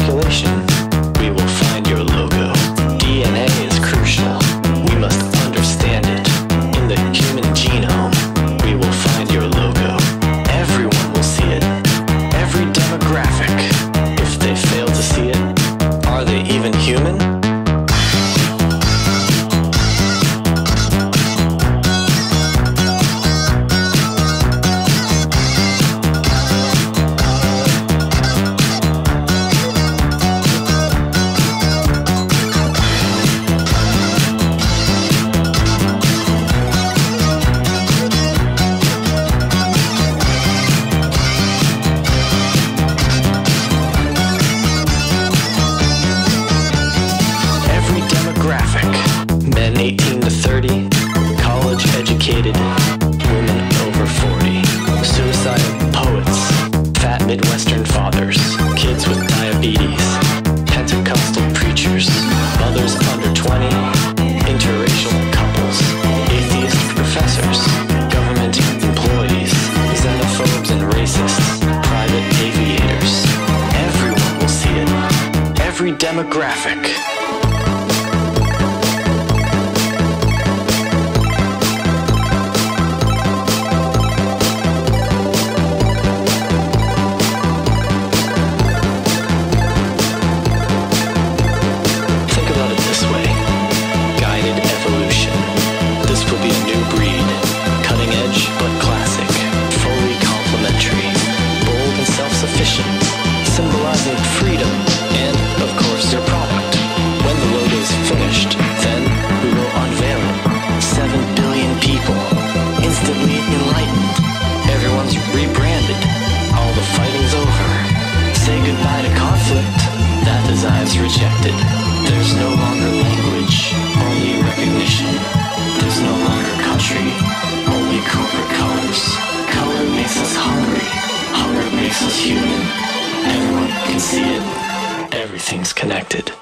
calculation, we will find your logo. DNA is crucial. We must understand it. In the human genome, we will find your logo. Everyone will see it. Every demographic. If they fail to see it, are they even human? College educated, women over 40, suicidal poets, fat Midwestern fathers, kids with diabetes, Pentecostal preachers, mothers under 20, interracial couples, atheist professors, government employees, xenophobes and racists, private aviators. Everyone will see it. Every demographic. Say goodbye conflict. That desire's rejected. There's no longer language, only recognition. There's no longer country, only corporate colors. Color makes us hungry. Hunger makes us human. Everyone can see it. Everything's connected.